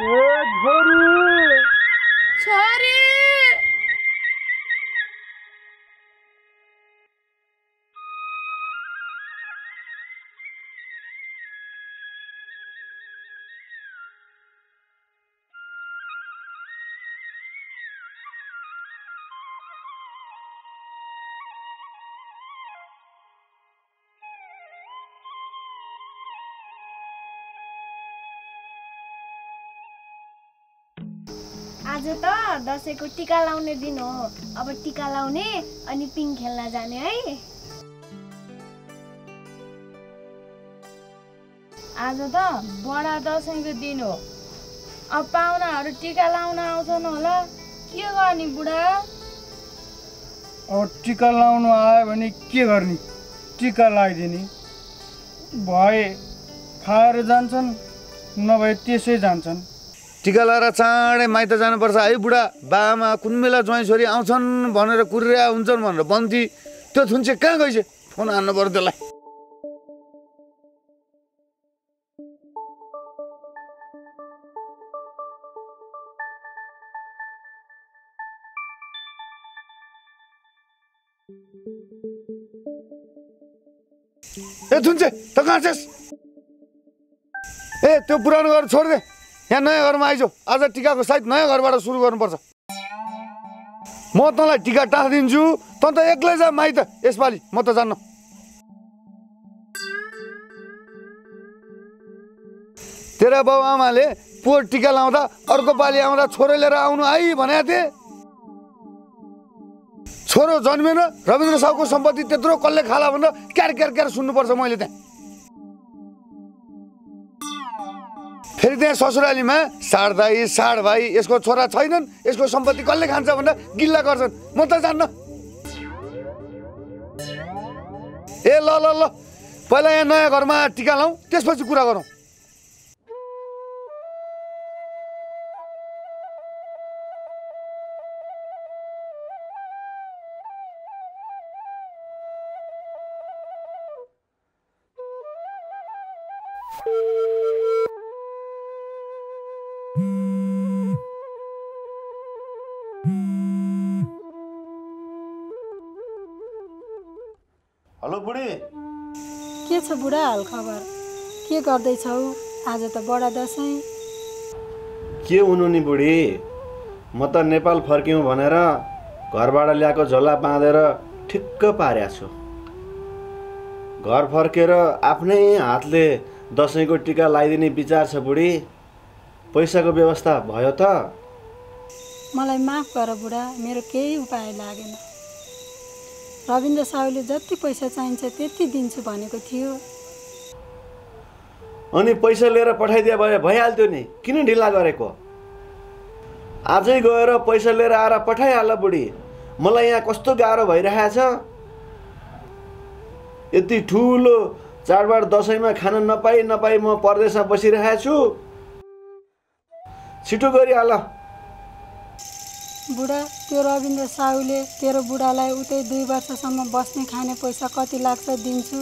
ए छोरी छोरी। आज त दसैँको टिका लाउने दिन हो। अब टिका लाउने अनि पिङ खेल्न जाने है। आज त बडा दसैँको दिन हो। अब पाहुनाहरू टिका लाउन आउँछन् होला। के गर्ने बुढा? अब टिका लाउनु आयो भने के गर्ने? टिका लगाइदिने भए खाएर जान्छन् नभए त्यसै जान्छन्। टिका लगाएर चाँडै माइत जानुपर्छ। है बुढा बाआमा कुन बेला ज्वाइँ छोरी आउँछन् भनेर कुरिया हुन्छन् भनेर बन्ती त्यो थुन्चे कहाँ गइछ फोन हान्नु पर्यो त्यसलाई। ए थुन्चे त कहाँ छेस्? ए त्यो पुरानो घर छोडिदे यहाँ नयाँ घरमा आइज। आज टिकाको सायद नयाँ घरबाट सुरु गर्नुपर्छ। म तँलाई टिका टाँसिदिन्छु। तँ त एक्लै जा माइत। यसपालि म त जान्न। तेरा बाउ आमाले पोहोर टिका लाउँदा अर्को पालि आउँदा छोरो लिएर आउनु आई भनेको थिए। छोरो जन्मेन रविन्द्र साहुको सम्पत्ति त्यत्रो कसले खाला भनेर क्यार क्यार क्यार सुन्नुपर्छ मैले त्यहाँ। फेरि त्यहाँ ससुरालीमा साड दाई साड भाइ यसको छोरा छैनन् यसको सम्पत्ति कसले खान्छ भनेर गिल्ला गर्छन्। म त जान्न। ए ल ल ल। पहिला यहाँ नयाँ घरमा टिका लाउँ त्यसपछि कुरा गरौँ। बुढी? के छ बुढा हाल खबर के गर्दैछौ? आज त बडा दसैँ। के हुनु नि बुढी? म त नेपाल फर्क्यौँ भनेर घरबाट ल्याएको झोला बाँधेर ठिक्क पार्या छु। घर फर्केर आफ्नै हातले दसैँको टिका लगाइदिने विचार छ बुढी। पैसाको व्यवस्था भयो त? मलाई माफ गर बुढा मेरो केही उपाय लागेन। रविन्द्र साहुले जति पैसा चाहिन्छ त्यति दिन्छु भनेको थियो। अनि पैसा लिएर पठाइदिए भए भइहाल्थ्यो नि। किन ढिला गरेको? आजै गएर पैसा लिएर आएर पठाइहाल बुढी। मलाई यहाँ कस्तो गाह्रो भइरहेछ। यति ठुलो चाडबाड दसैँमा खान नपाई नपाई म परदेशमा बसिरहेको छु छिटो गरिहाल। बुढा त्यो रविन्द्र साहुले तेरो बुढालाई उतै दुई वर्षसम्म बस्ने खाने पैसा कति लाग्छ दिन्छु?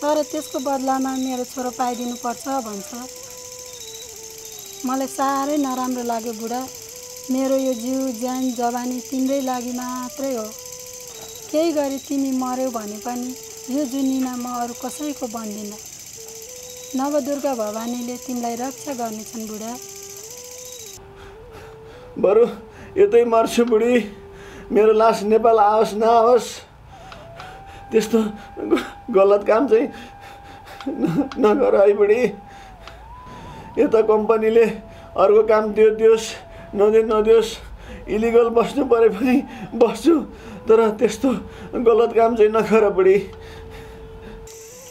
तर त्यसको बदलामा मेरो छोरो पाइदिनुपर्छ भन्छ। मलाई साह्रै नराम्रो लाग्यो बुढा। मेरो यो जिउ ज्यान जवानी तिम्रै लागि मात्रै हो। केही गरी तिमी मऱ्यौ भने पनि यो जुनीमा म अरू कसैको बन्दिनँ। नवदुर्गा भवानीले तिमीलाई रक्षा गर्नेछन् बुढा। बरु यतै मर्छु बुढी मेरो लास नेपाल आओस् नआओस् त्यस्तो गलत काम चाहिँ नगर है बुढी यता कम्पनीले अर्को काम दियो दियोस् नदियो नदियोस् इलिगल बस्नु परे पनि बस्छु तर त्यस्तो गलत काम चाहिँ नगर बुढी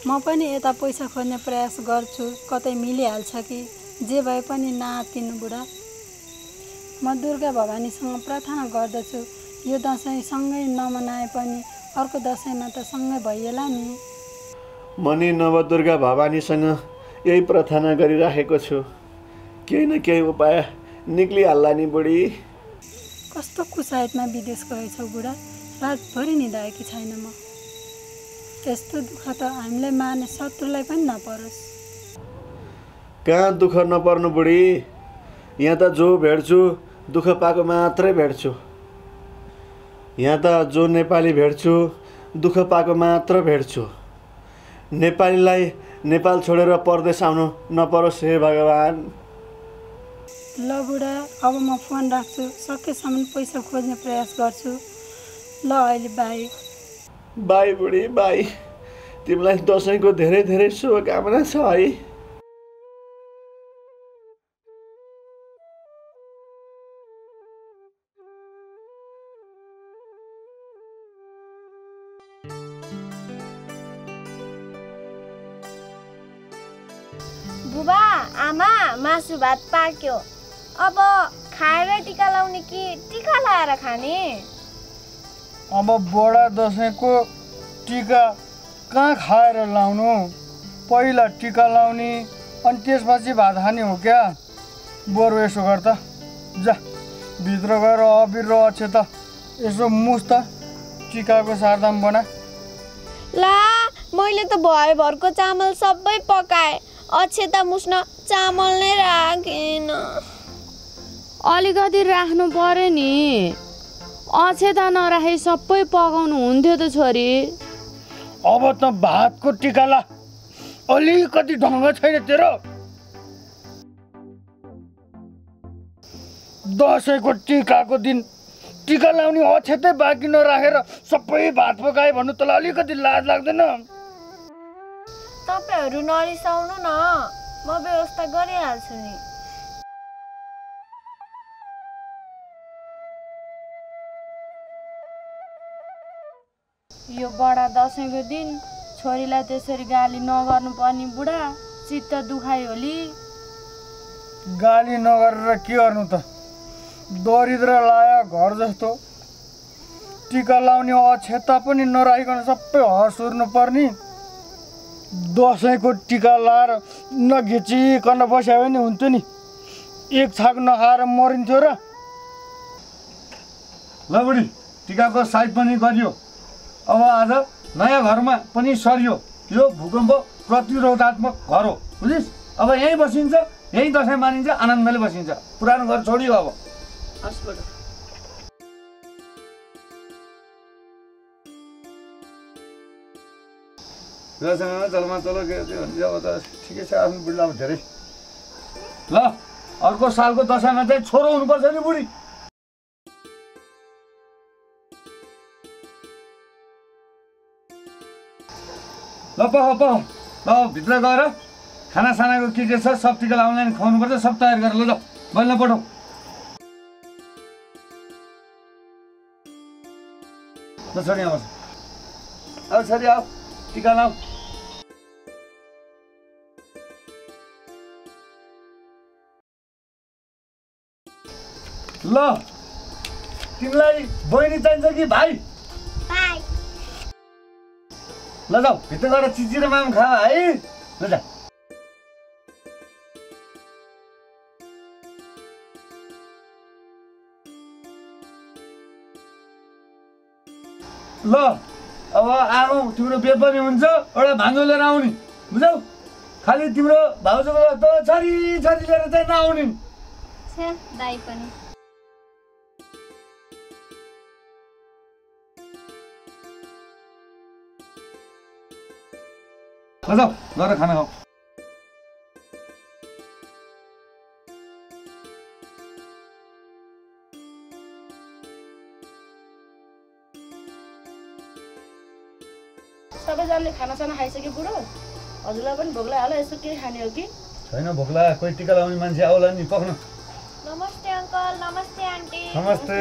म पनि यता पैसा खोज्ने प्रयास गर्छु कतै मिलिहाल्छ कि जे भए पनि नआत्तिनु बुढा म दुर्गा भवानीसँग प्रार्थना गर्दछु। यो दसैँ सँगै नमनाए पनि अर्को दसैँमा त सँगै भइएला नि। म नि नवदुर्गा भवानीसँग यही प्रार्थना गरिराखेको छु। केही न केही उपाय निक्लिहाल्ला नि बुढी। कस्तो कुसायतमा विदेश गएछौ बुढा? रातभरि निधाएकी छैन म। यस्तो दुःख त हामीलाई मार्ने शत्रुलाई पनि नपरोस्। कहाँ दुःख नपर्नु बुढी? यहाँ त जो भेट्छु दुःख पाएको मात्रै भेट्छु। यहाँ त जो नेपाली भेट्छु दुःख पाएको मात्र भेट्छु। नेपालीलाई नेपाल छोडेर परदेश आउनु नपरोस् हे भगवान्। ल बुढा अब म फोन राख्छु सकेसम्म पैसा खोज्ने प्रयास गर्छु। ल अहिले बाई। बाई बुढी बाई। तिमीलाई दसैँको धेरै धेरै शुभकामना छ है। भात पाक्यो। अब खाएर टिका लाउने कि टिका लाएर खाने? अब बडा दसैँको टिका कहाँ खाएर लाउनु? पहिला टिका लाउने अनि त्यसपछि भात खाने हो क्या? बरु यसो गर त। जा भित्र गएर अबिर र अक्षता यसो मुछ त। टिकाको सारदाम बना। ला मैले त भरको चामल सबै पकाएँ। अक्षता मुस्न चामल नै राखेन। अलिकति राख्नु पर्यो नि। अक्षता नराखे सबै पकाउनु हुन्थ्यो त छोरी। अब त भातको टिका ला अलिकति ढङ्ग छैन तेरो। दसैँको टिकाको दिन टिका लाउने अक्षतै बाँकी नराखेर सबै भात पकाए भन्नु तँलाई अलिकति लाज लाग्दैन। तपाईँहरू नरिसाउनु न। म व्यवस्था गरिहाल्छु नि यो बडा दसैँको दिन छोरीलाई त्यसरी गाली नगर्नु पर्ने बुढा चित्त दुखाइ होली गाली नगरेर के गर्नु त? दरिद्र लाया घर जस्तो। टिका लाउने अक्षता पनि नराखिकन सबै हँसुर्नु पर्ने। दसैँको टिका लाएर नघिचिकन बस्यो भने हुन्थ्यो नि। एक छाक नखाएर मरिन्थ्यो र। ल बुढी टिकाको साइज पनि गरियो। अब आज नयाँ घरमा पनि सरियो। यो भूकम्प प्रतिरोधात्मक घर हो बुझिस्? अब यहीँ बसिन्छ यहीँ दसैँ मानिन्छ आनन्दले बसिन्छ। पुरानो घर छोडियो अब। रसँग चलमा चल अब त ठिकै छ आफ्नो बुढीलाई अब धेरै। ल अर्को सालको दसैँमा चाहिँ छोरो हुनुपर्छ नि बुढी। ल पह पह ल भित्र गएर खानासानाको के के छ सब टिका अनलाइन खुवाउनुपर्छ सब तयार गरेर ल बैला पठाऊ ल छोरी आउँछ आऊ छोरी आऊ टिका लाऊ। ल। तिमीलाई बहिनी चाहिन्छ कि भाइ? ल जाऊ भित्र गएर चिची र माम खा है। ल जा। ल अब आऊ तिम्रो बिहे पनि हुन्छ एउटा भान्जो लिएर आउने। बुझौ खालि तिम्रो भाउजूको त छोरी छोरी लिएर चाहिँ नआउने। जाऊ गएर खाना खाऊ सबैजनाले खानासाना खाइसक्यो बुढो हजुरलाई पनि भोक लाग्यो होला यसो के खाने हो कि छैन भोकला कोही टिका लगाउने मान्छे आउला नि पक्न नमस्ते अङ्कल नमस्ते आन्टी नमस्ते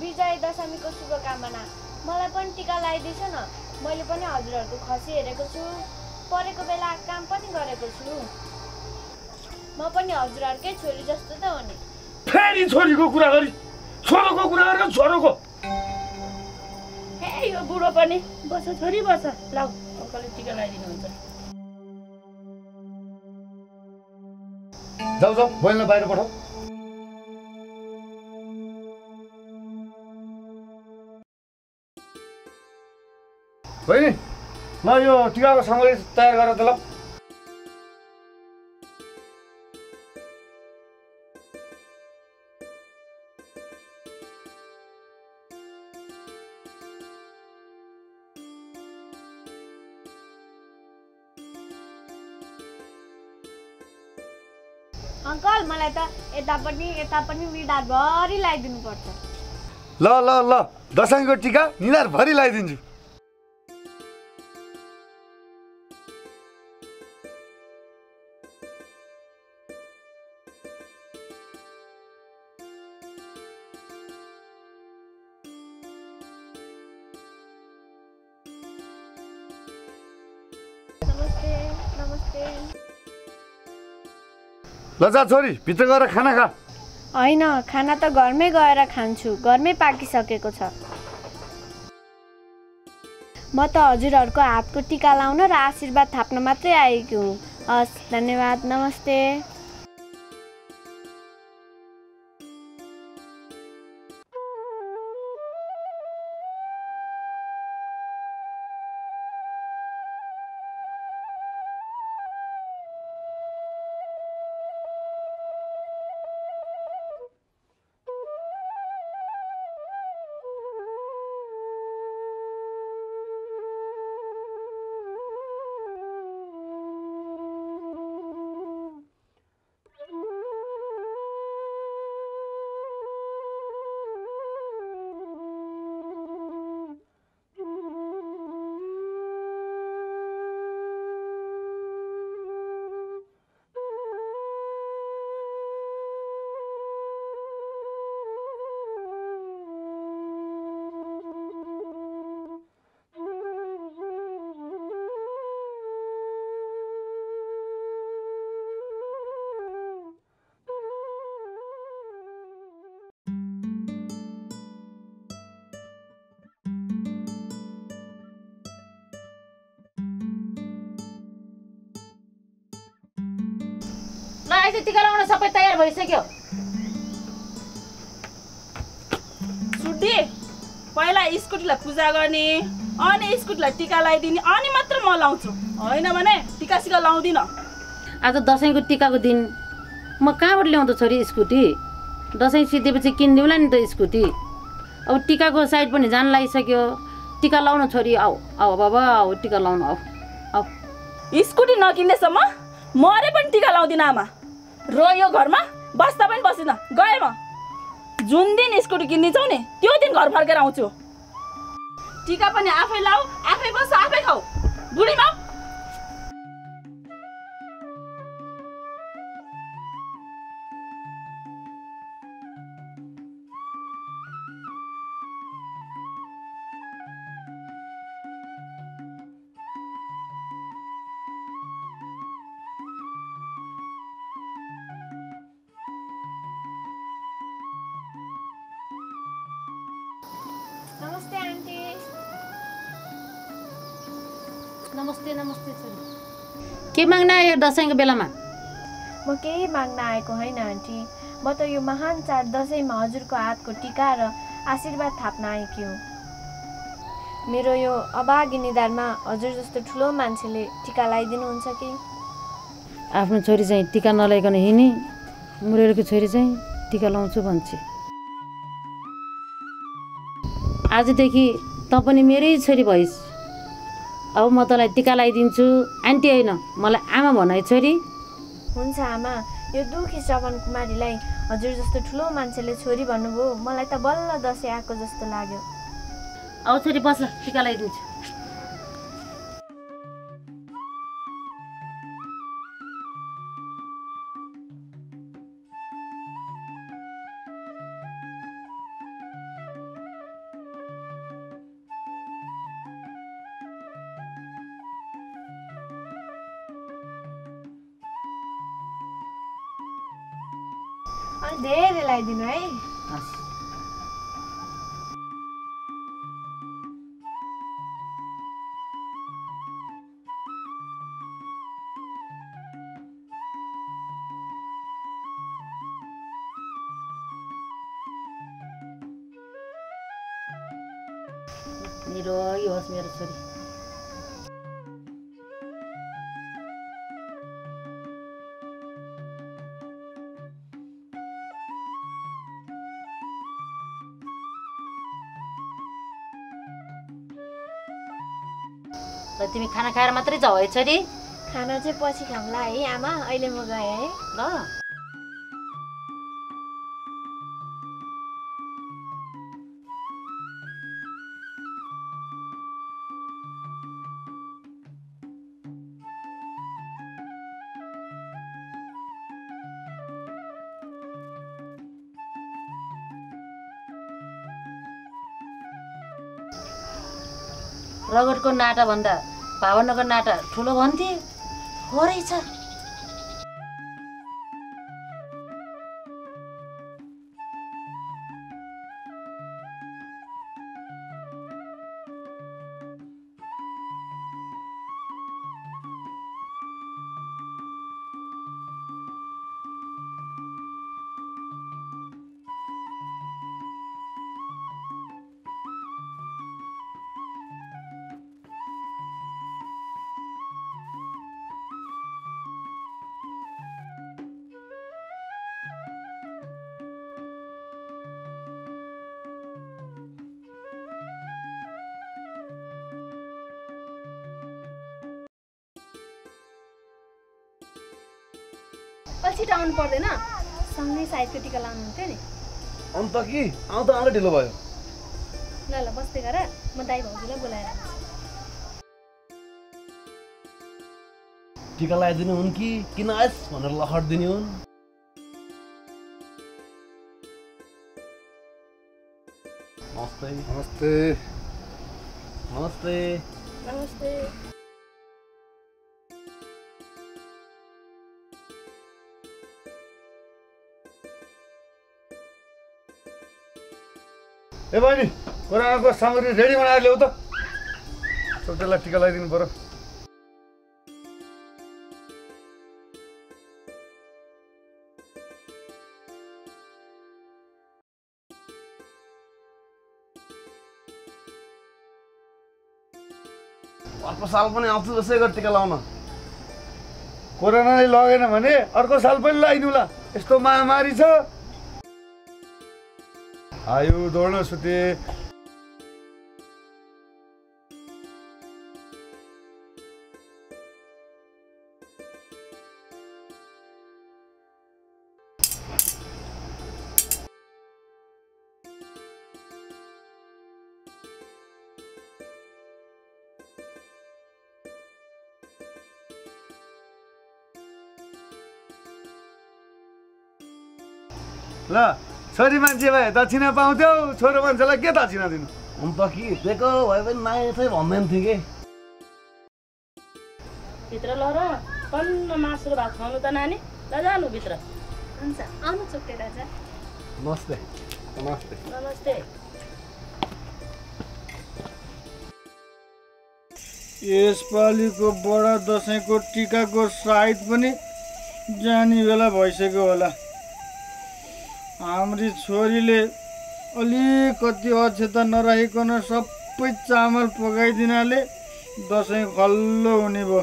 विजय दशमीको शुभकामना मलाई पनि टिका लगाइदिएछ न मैले पनि हजुरहरूको खसी हेरेको छु परेको बेला काम पनि गरेको छु। म पनि हजुरहरूकै छोरी जस्तो त हो नि। फेरि छोरीको कुरा गरी छोरोको कुरा गरेर छोरोको। हे यो बुढो पनि बस छोरी बस। लाउ अङ्कलले टिका लगाइदिनुहुन्छ। जाऊ जाऊ बैललाई बाहिर पठाऊ। बहिनी ल यो टिकाको सामग्री तयार गरेर त अङ्कल मलाई त यता पनि यता पनि निधारभरि लगाइदिनु पर्छ ल ल ल दसैँको टिका निधारभरि लगाइदिन्छु। ल जा छोरी भित्र गएर खाना खा। होइन खाना त घरमै गएर खान्छु घरमै पाकिसकेको छ। म त हजुरहरूको हातको टिका लाउन र आशीर्वाद थाप्न मात्रै आएकी हुँ। हस् धन्यवाद नमस्ते। ल अहिले टिका लगाउन सबै तयार भइसक्यो। सुड्डी पहिला स्कुटीलाई पूजा गर्ने अनि स्कुटीलाई टिका लगाइदिने अनि मात्र म लाउँछु। होइन भने टिका सिका लाउँदिनँ। आज दसैँको टिकाको दिन। म कहाँबाट ल्याउँदा छोरी स्कुटी? दसैँ सिद्धेपछि किनिदिउँला नि त स्कुटी। अब टिकाको साइड पनि जान लागिसक्यो। टिका लाउन छोरी आऊ आऊ बाबा आऊ टिका लाउनु आऊ आऊ। स्कुटी नकिन्नेसम्म मरे पनि टिका लाउँदिनँ आमा। र यो घरमा बस्दा पनि बस्दिनँ गएँ म। जुन दिन स्कुटी किनिदिन्छौ नि त्यो दिन घर फर्केर आउँछु। टिका पनि आफै लाऊ आफै बस आफै खाऊ। बुढी माउ के माग्न आयो दसैँको बेलामा म केही माग्न आएको होइन आन्टी म त यो महान चाड दसैँमा हजुरको हातको टिका र आशीर्वाद थाप्न आएकी हुँ मेरो यो अभागी निधारमा हजुर जस्तो ठुलो मान्छेले टिका लगाइदिनुहुन्छ कि आफ्नो छोरी चाहिँ टिका नलाइकन हिँडी मुरेरको छोरी चाहिँ टिका लाउँछु भन्छ आजदेखि त पनि मेरै छोरी भइस् अब म तँलाई टिका लगाइदिन्छु। आन्टी होइन मलाई आमा भन है छोरी हुन्छ आमा यो दुखी श्रवण कुमारीलाई हजुर जस्तो ठुलो मान्छेले छोरी भन्नुभयो। मलाई त बल्ल दसैँ आएको जस्तो लाग्यो। अब छोरी बस टिका लगाइदिन्छु। तिमी खाना खाएर मात्रै जाऊ है छोरी खाना चाहिँ पछि खाउँला है आमा। अहिले म गएँ है। ल। रगतको नाटाभन्दा भन्दा भावनाको नाटा ठुलो भन्थे हो रहेछ अलि छिटो आउनु पर्दैन। सँगै साइजको टिका लाउनुहुन्थ्यो नि। अन्त कि? आउँदा आउँदै ढिलो भयो। ल ल बस्दै गर। म दाइ भाउजूलाई बोलाएर टिका लगाइदिनु हुन् कि? किन आएस भनेर लखटिदिने हुन्? नमस्ते। नमस्ते। नमस्ते। नमस्ते। ए बहिनी कोरोनाको सामग्री रेडी बनाएर ल्याऊ त छोटेलाई टिका लगाइदिनु पऱ्यो अर्को साल पनि आउँछु जसै गरी टिका लाउन कोरोनाले लगेन भने अर्को साल पनि लगाइदिउँला यस्तो महामारी छ आयु दौड्न सुते ल छोरी मान्छे भए दक्षिणा पाउँथ्यौ छोरो मान्छेलाई के दक्षिणा दिनु? अन्त कि दिएको भए पनि मागे चाहिँ भन्दैन थियो कि? भित्र ल र टन्न मासु र भात खुवाउनु त नानी। ल जानु भित्र। हुन्छ आउनु चोक्टे राजा नमस्ते नमस्ते। नमस्ते। यसपालिको बडा दसैँको टिकाको साइत पनि जाने बेला भइसक्यो होला। हाम्री छोरीले अलिकति अक्षता नराखिकन सबै चामल पकाइदिनाले दसैँ खल्लो हुने भयो।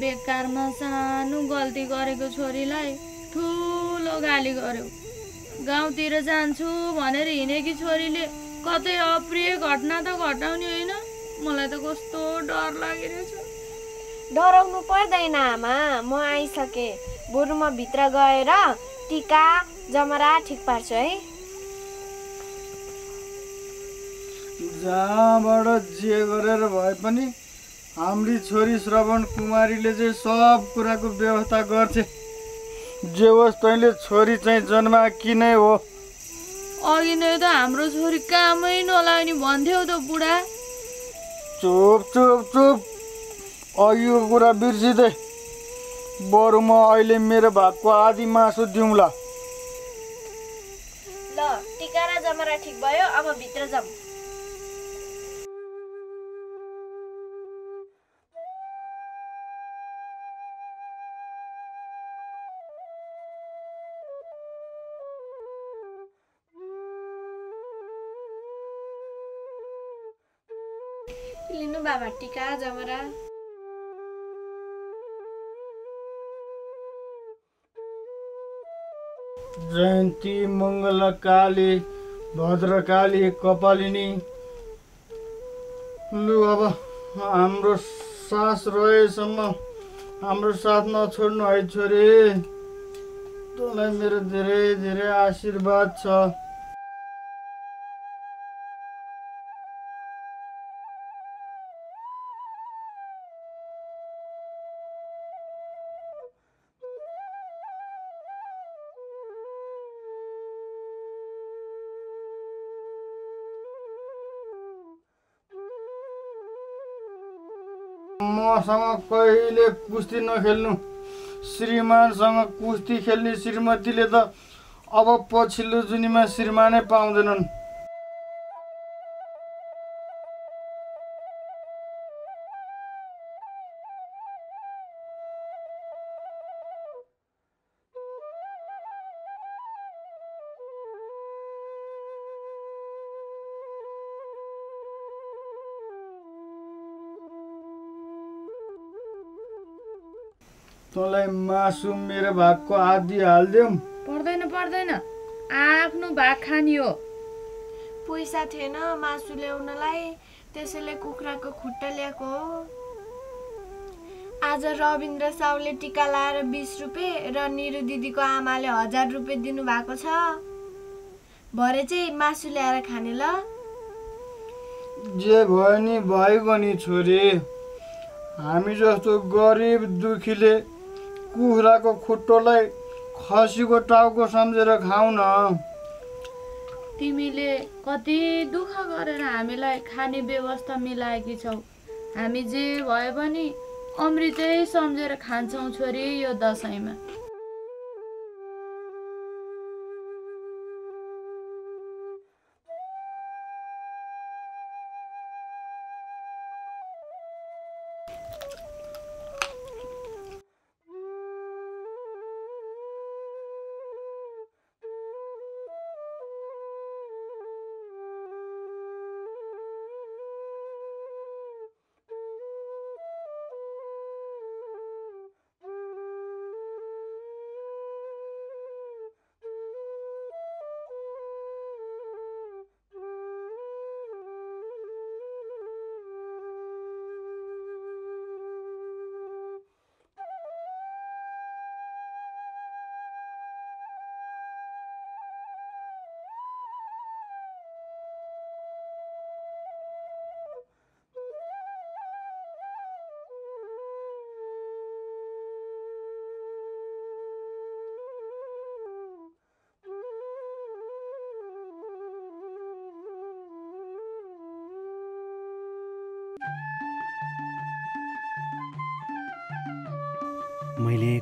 बेकारमा सानो गल्ती गरेको छोरीलाई ठुलो गाली गर्यो। गाउँतिर जान्छु भनेर हिँडेकी छोरीले कतै अप्रिय घटना त घटाउने होइन? मलाई त कस्तो डर लागिरहेछ। डराउनु पर्दैन आमा। म आइसकेँ बरु म भित्र गएर टिका जमरा ठिक पार्छु है। जहाँबाट जे गरेर भए पनि हाम्री छोरी श्रवण कुमारीले चाहिँ सब कुराको व्यवस्था गर्छे जे होस् तैँले छोरी चाहिँ जन्मा कि नै हो? अघि नै त हाम्रो छोरी कामै नलाग्ने भन्थ्यौ त बुढा। चुप चुप चुप। अघिको कुरा बिर्सिँदै बरु म अहिले मेरो भागको आधी मासु दिउँला। ल टिका र जमरा ठिक भयो अब भित्र जाउँ लिनु बाबा टिका जमरा। जयन्ती मङ्गलकाली भद्रकाली कपालिनी। लु अब हाम्रो सास रहेसम्म हाम्रो साथ नछोड्नु है छोरी। तँलाई मेरो धेरै धेरै आशीर्वाद छ। मसँग कहिले कुस्ती नखेल्नु? श्रीमानसँग कुस्ती खेल्ने श्रीमतीले त अब पछिल्लो जुनीमा श्रीमानै पाउँदैनन्। तँलाई मासु मेरो भागको आदि हालिदिउँ। पर्दैन पर्दैन। आफ्नो भाग खाने हो। पैसा थिएन मासु ल्याउनलाई त्यसैले कुखुराको खुट्टा ल्याएको हो। आज रविन्द्र साउले टिका लाएर बिस रुपियाँ र निरु दिदीको आमाले हजार रुपियाँ दिनुभएको छ। भरे चाहिँ मासु ल्याएर खाने ल। जे भयो नि भइगयो नि छोरी। हामी जस्तो गरिब दुखीले कुखुराको खुट्टोलाई खसीको टाउको सम्झेर खाऊ न तिमीले कति दुःख गरेर हामीलाई खाने व्यवस्था मिलाएकी छौ। हामी जे भए पनि अमृतै सम्झेर खान्छौँ छोरी यो दसैँमा।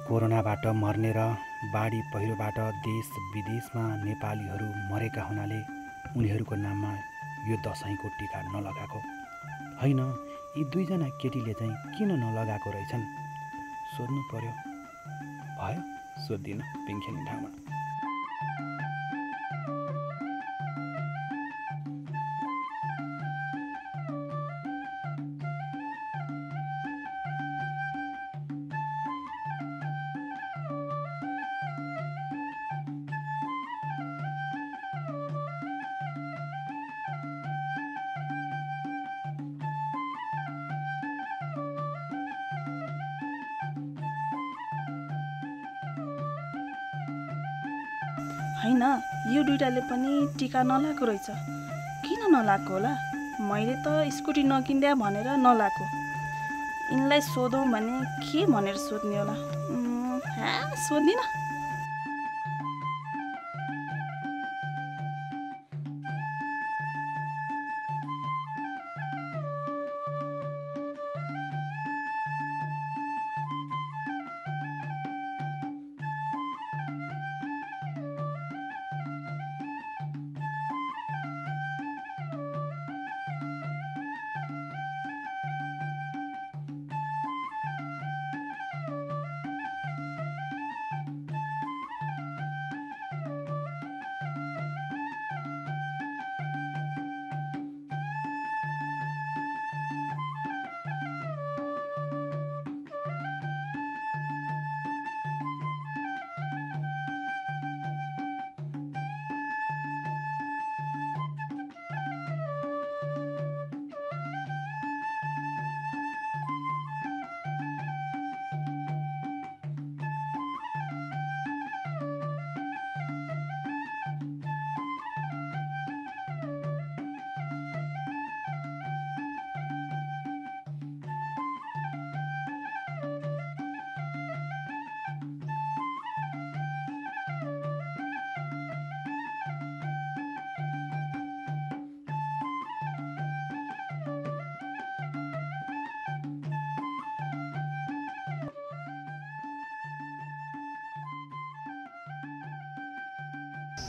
कोरोनाबाट मर्ने र बाढी पहिरोबाट देश विदेशमा नेपालीहरू मरेका हुनाले उनीहरूको नाममा यो दसैँको टिका नलगाएको। होइन यी दुईजना केटीले चाहिँ किन नलगाएको रहेछन्? सोध्नु पर्यो। भयो सोधिदिनु पिङ्खेनी ठाउँमा टिका नलाएको रहेछ। किन नलाएको होला? मैले त स्कुटी नकिन्दा भनेर नलाएको। यिनलाई सोधौँ भने के भनेर सोध्ने होला? सोध्दिनँ।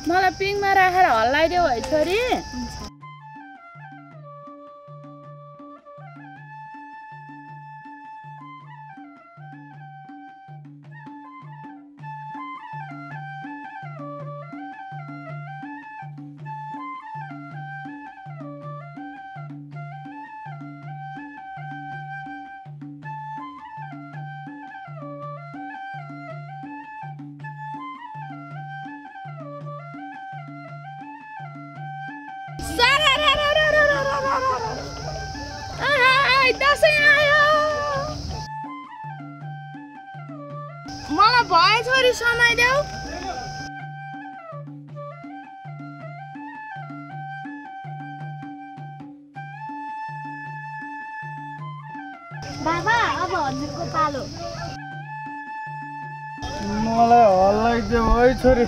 मलाई पिङमा राखेर हल्लाइदेऊ है छोरी बाबा अब हजुरको पालो। मलाई हल्लाइदेऊ है छोरी।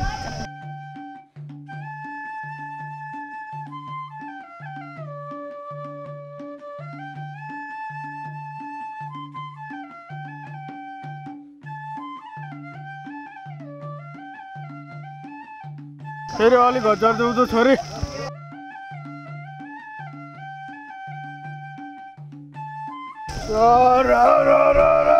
फेरि अलिक हजार देऊ त छोरी। र, र, र, र,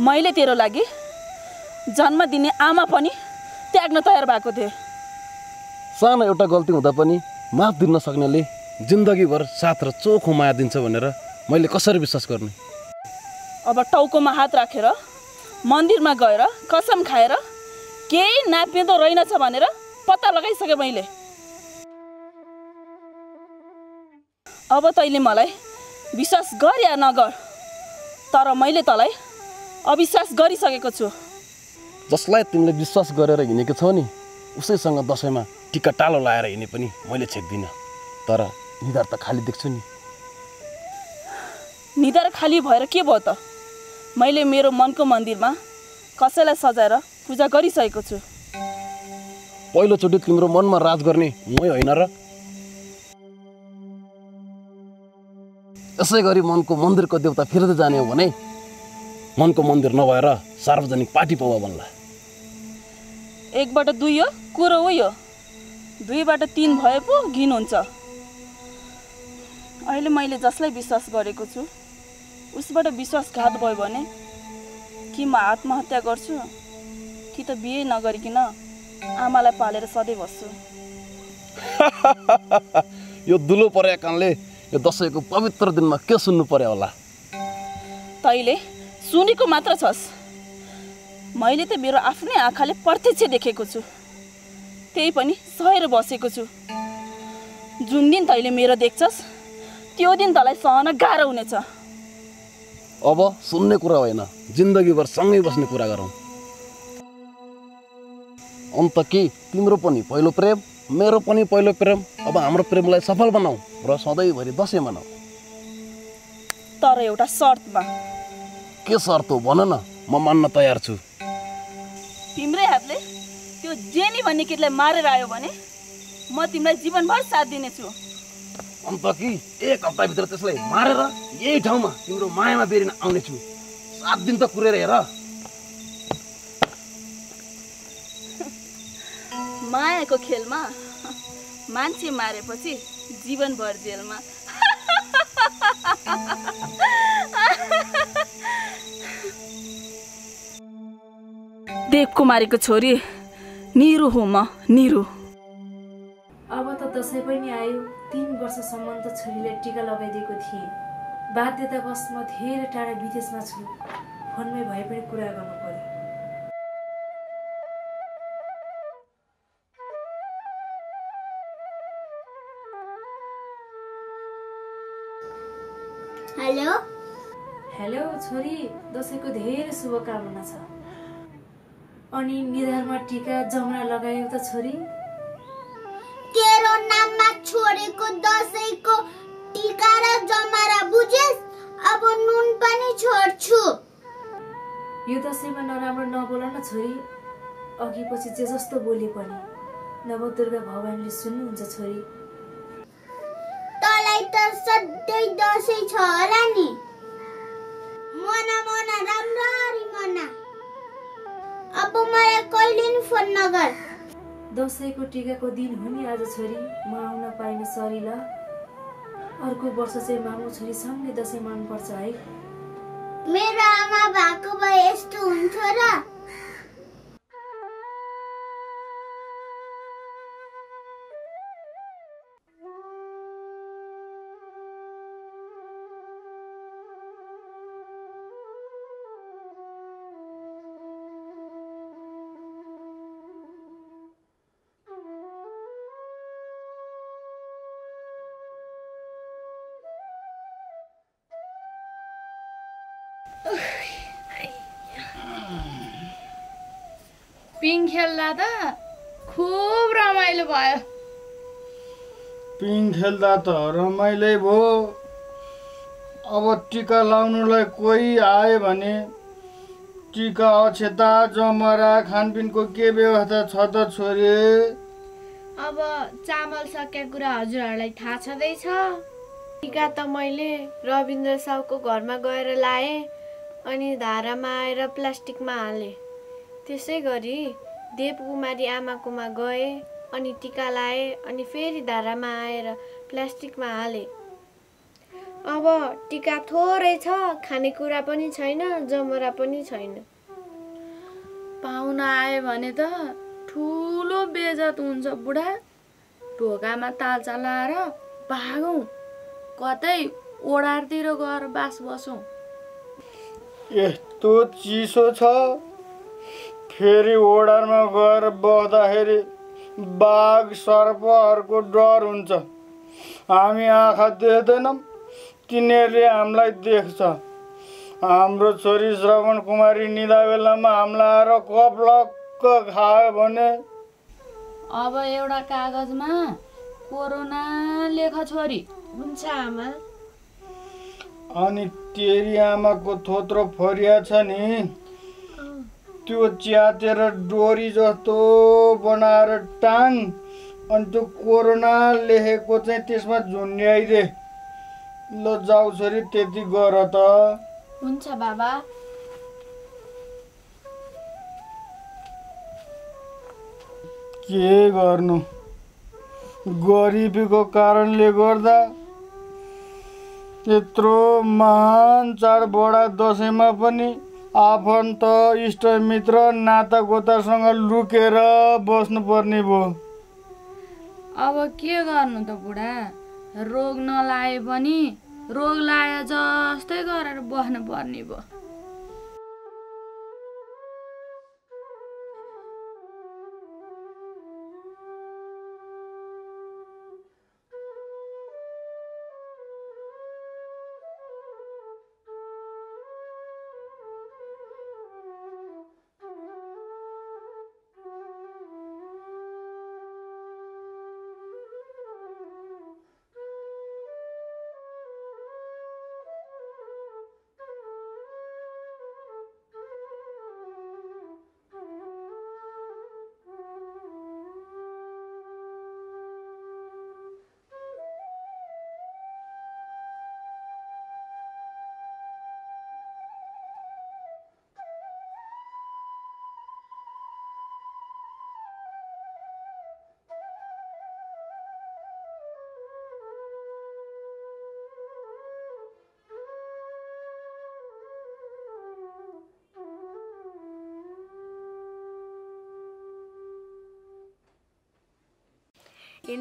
मैले तेरो लागि जन्म दिने आमा पनि त्याग्न तयार भएको थिएँ। सानो एउटा गल्ती हुँदा पनि माफ दिन नसक्नेले जिन्दगीभर साथ र चोखो माया दिन्छ भनेर मैले कसरी विश्वास गर्ने? अब टाउकोमा हात राखेर मन्दिरमा गएर कसम खाएर केही नाप्ने त रहेनछ भनेर पत्ता लगाइसकेँ मैले। अब तैँले मलाई विश्वास गर या नगर। तर मैले तँलाई अविश्वास गरिसकेको छु। जसलाई तिमीले विश्वास गरेर हिँडेको छौ नि उसैसँग दसैँमा टिका टालो लाएर हिँडे पनि मैले छेक्दिनँ। तर निधार त खाली देख्छु नि। निधार खाली भएर के भयो त? मैले मेरो मनको मन्दिरमा कसैलाई सजाएर पूजा गरिसकेको छु। पहिलोचोटि तिम्रो मनमा राज गर्ने मै होइन र यसै गरी मनको मन्दिरको देउता फिर्दै जाने हो भने मनको मन्दिर नभएर सार्वजनिक पार्टी पौवा बन्ला। एकबाट दुई हो कुरो हो। यो दुईबाट तिन भए पो घिन हुन्छ। अहिले मैले जसलाई विश्वास गरेको छु उसबाट विश्वासघात भयो भने कि म आत्महत्या गर्छु कि त बिहे नगरिकन आमालाई पालेर सधैँ बस्छु। यो दुलो परेका कारणले यो दसैँको पवित्र दिनमा के सुन्नु पर्यो होला? तैँले सुनेको मात्र छस्। मैले त मेरो आफ्नै आँखाले प्रत्यक्ष देखेको छु। त्यही पनि सहेर बसेको छु। जुन दिन तैँले मेरो देख्छस् त्यो दिन तँलाई सहन गाह्रो हुनेछ। अब सुन्ने कुरा होइन जिन्दगीभर सँगै बस्ने कुरा गरौँ। अन्त के तिम्रो पनि पहिलो प्रेम? मेरो पनि पहिलो प्रेम अब हाम्रो प्रेमलाई सफल बनाऊ र सधैँभरि दसैँ मनाऊ तर एउटा शर्तमा के शर्त हो भन न म मान्न तयार छु। तिम्रै हातले त्यो जेनी भन्ने केटीलाई मारेर आयो भने म तिमीलाई जीवनभर साथ दिनेछु। अन्त कि एक हप्ताभित्र त्यसलाई मारेर यही ठाउँमा तिम्रो मायामा बेरिन आउनेछु। सात दिन त कुरेर हेर। मायाको खेलमा मान्छे मारेपछि जीवनभर जेलमा। देवकुमारीको छोरी निरु हो म निरु। अब त दसैँ पनि आयो तिन वर्षसम्म त छोरीलाई टिका लगाइदिएको थिएँ। बाध्यतावश म धेरै टाढा विदेशमा छु। फोनमै भए पनि कुरा गर्नु पर्यो हेलो? हेलो छोरी दसैँको धेरै शुभकामना छ। अनि निधारमा टिका जमरा लगायौ त छोरी? तेरो नाममा छोडेको दसैँको टिका र जमरा बुझेस्? अब नुन पनि छोड्छु। यो दसैँमा नराम्रो नबोल न छोरी। अघि पछि जे जस्तो बोले पनि। नवदुर्गा भगवान्ले सुन्नुहुन्छ छोरी। त सधैँ दसैँ छ होला नि मना मना राम्ररी मना। अब मलाई कहिले नि फोन नगर। दसैँको टिकाको दिन हो नि आज छोरी। म आउन पाइनँ सरी ल। अर्को वर्ष चाहिँ मामु छोरी सँगै दसैँ मान्नुपर्छ है। मेरो आमा भएको भए यस्तो हुन्थ्यो र खेल्दा त खुब रमाइलो भयो। पिङ खेल्दा त रमाइलै भयो। अब टिका लाउनुलाई कोही आयो भने टिका अक्षता जमरा खानपिनको के व्यवस्था छ त छोरी? अब चामल सकिया कुरा हजुरहरूलाई थाहा छँदैछ। टिका त मैले रविन्द्र साउको घरमा गएर लाएँ अनि धारामा आएर प्लास्टिकमा हालेँ। त्यसै गरी देवकुमारी आमाकोमा गएँ अनि टिका लाएँ अनि फेरि धारामा आएर प्लास्टिकमा हालेँ। अब टिका थोरै छ खानेकुरा पनि छैन जमरा पनि छैन। पाहुना आयो भने त ठुलो बेजत हुन्छ बुढा। ढोकामा तालचा लाएर भागौँ कतै ओडारतिर गएर बास बसौँ। यस्तो चिसो छ। फेरि ओडारमा गएर बस्दाखेरि बाघ सर्पहरूको डर हुन्छ। हामी आँखा देख्दैनौँ तिनीहरूले हामीलाई देख्छ। हाम्रो छोरी श्रवण कुमारी निदा बेलामा हामीलाई आएर कपलक्क खायो भने? अब एउटा कागजमा कोरोना लेख छोरी। हुन्छ आमा। अनि तेरी आमाको थोत्रो फरिया छ नि। त्यो च्यातेर डोरी जस्तो बनाएर टाङ। अनि त्यो कोरोना लेखेको चाहिँ त्यसमा झुन्ड्याइदे ल जाऊ छोरी त्यति गर त। हुन्छ बाबा। के गर्नु? गरिबीको कारणले गर्दा यत्रो महान चाडबडा दसैँमा पनि आफन्त इष्टमित्र नातागोतासँग लुकेर बस्नुपर्ने भयो। अब के गर्नु त बुढा? रोग नलाए पनि रोग लाए जस्तै गरेर बस्नु पर्ने भयो।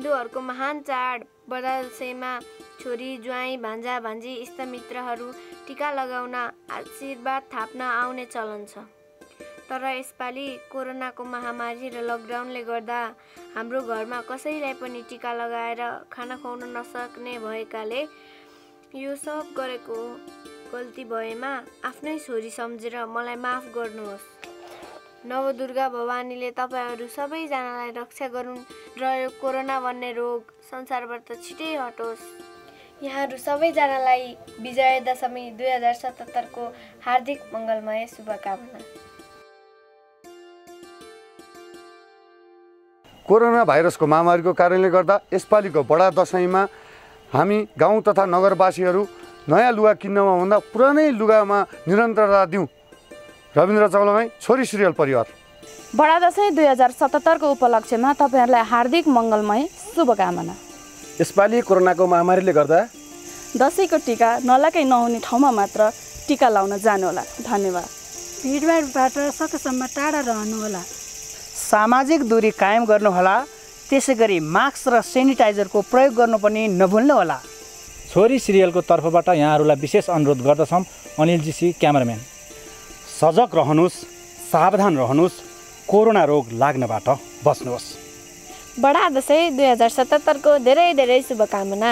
हिन्दूहरूको महान चाड बडा दसैँमा छोरी ज्वाइँ भान्जा भान्जी इष्टमित्रहरू टिका लगाउन आशीर्वाद थाप्न आउने चलन छ। तर यसपालि कोरोनाको महामारी र लकडाउनले गर्दा हाम्रो घरमा कसैलाई पनि टिका लगाएर खाना खुवाउन नसक्ने भएकाले यो सब गरेको गल्ती भएमा आफ्नै छोरी सम्झेर मलाई माफ गर्नुहोस्। नवदुर्गा भवानीले तपाईँहरू सबैजनालाई रक्षा गरून् र यो कोरोना भन्ने रोग संसारबाट छिटै हटोस्। यहाँहरू सबैजनालाई विजय दशमी दुई हजार सतहत्तरको हार्दिक मङ्गलमय शुभकामना। कोरोना भाइरसको महामारीको कारणले गर्दा यसपालिको बडा दसैँमा हामी गाउँ तथा नगरवासीहरू नयाँ लुगा किन्नमा भन्दा पुरानै लुगामा निरन्तरता दिउँ। रविन्द्र चौलागाई छोरी सिरियल परिवार। बडा दसैँ दुई हजार सतहत्तरको उपलक्ष्यमा तपाईँहरूलाई हार्दिक मङ्गलमय शुभकामना। यसपालि कोरोनाको महामारीले गर्दा दसैँको टिका नलाकै नहुने ठाउँमा मात्र टिका लाउन जानुहोला। धन्यवाद। भिडभाडबाट सकेसम्म टाढा रहनुहोला। सामाजिक दूरी कायम गर्नुहोला त्यसै गरी मास्क र सेनिटाइजरको प्रयोग गर्नु पनि नभुल्नुहोला। छोरी सिरियलको तर्फबाट यहाँहरूलाई विशेष अनुरोध गर्दछौँ अनिलजीसी क्यामराम्यान। सजग रहनुहोस् सावधान रहनुहोस् कोरोना रोग लाग्नबाट बस्नुहोस्। बडा दसैँ दुई हजार सतहत्तरको धेरै धेरै शुभकामना।